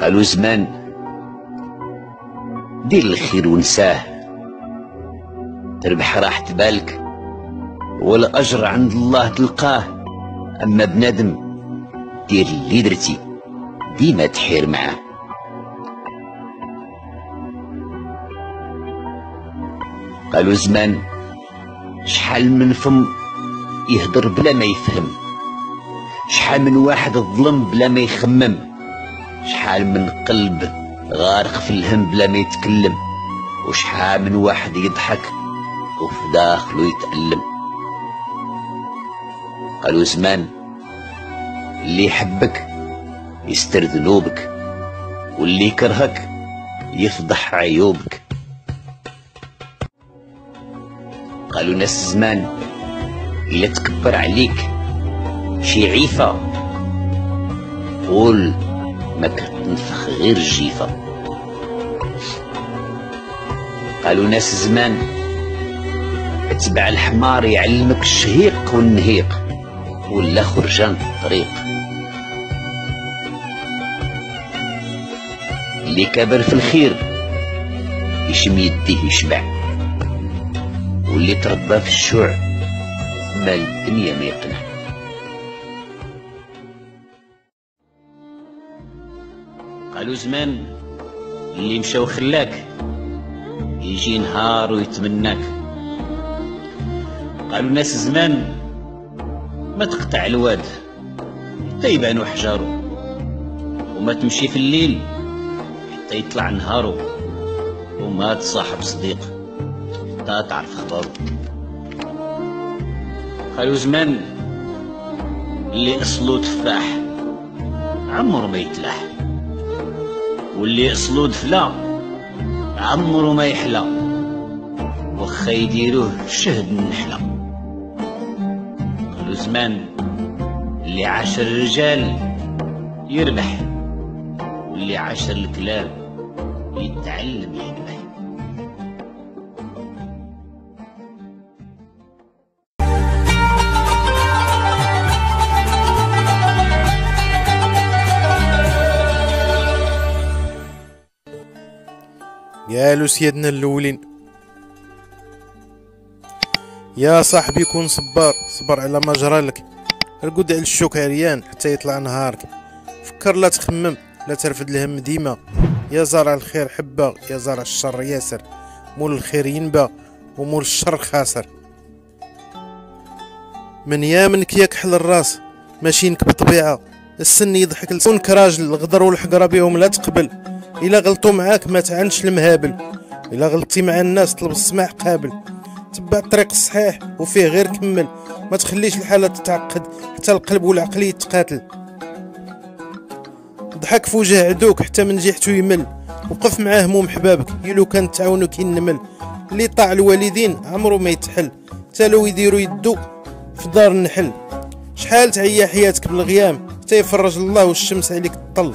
قالوا زمان دير الخير ونساه تربح راحة بالك والأجر عند الله تلقاه. أما بنادم دير اللي درتي ديما تحير معاه. قالوا زمان شحال من فم يهدر بلا ما يفهم شحال من واحد ظلم بلا ما يخمم. شحال من قلب غارق في الهم بلا ما يتكلم وشحال من واحد يضحك وفي داخله يتألم. قالوا زمان اللي يحبك يستر ذنوبك واللي يكرهك يفضح عيوبك. قالوا ناس زمان إلا تكبر عليك شي عيفة قول ما كتنفخ غير الجيفة قالوا ناس زمان اتبع الحمار يعلمك الشهيق والنهيق ولا خرجان في الطريق. اللي كبر في الخير يشم يديه يشبع واللي تربى في الشوع مال الدنيا ما يقنع. قالوا زمان اللي مشى وخلاك يجي نهار ويتمناك. قالوا ناس زمان ما تقطع الواد حتى يبانوا حجارو. وما تمشي في الليل حتى يطلع نهارو. وما تصاحب صديق حتى تعرف اخبارو قالوا زمان اللي أصلو تفاح عمره ما يتلاح. واللي اصلو دفلا عمره ما يحلى وخا يديروه شهد النحلة قالوا زمان اللي عاشر الرجال يربح واللي عاشر الكلاب يتعلم يذبح قالوا سيادنا الأولين. يا صاحبي كون صبار صبر على ما جرى لك. رقد على الشوك عريان حتى يطلع نهارك. فكر لا تخمم لا ترفد الهم ديما. يا زارع الخير حبة يا زارع الشر ياسر. مول الخير ينبى ومول الشر خاسر. من يامنك يكحل الراس ماشينك بطبيعة. السن يضحك لسونك راجل الغدر والحقرة بيهم لا تقبل. إلا غلطوا معاك ما تعنش المهابل. إلا غلطتي مع الناس طلب السماح قابل. تبع الطريق الصحيح وفيه غير كمل. ما تخليش الحالة تتعقد حتى القلب والعقل يتقاتل ضحك في وجه عدوك حتى من جيحته يمل. وقف معاه هموم حبابك يلو كان تعاونو كي النمل اللي طاع الوالدين عمرو ما يتحل. حتى لو يديروا يدو في دار النحل. شحال تعيا حياتك بالغيام؟ حتى يفرج الله والشمس عليك تطل.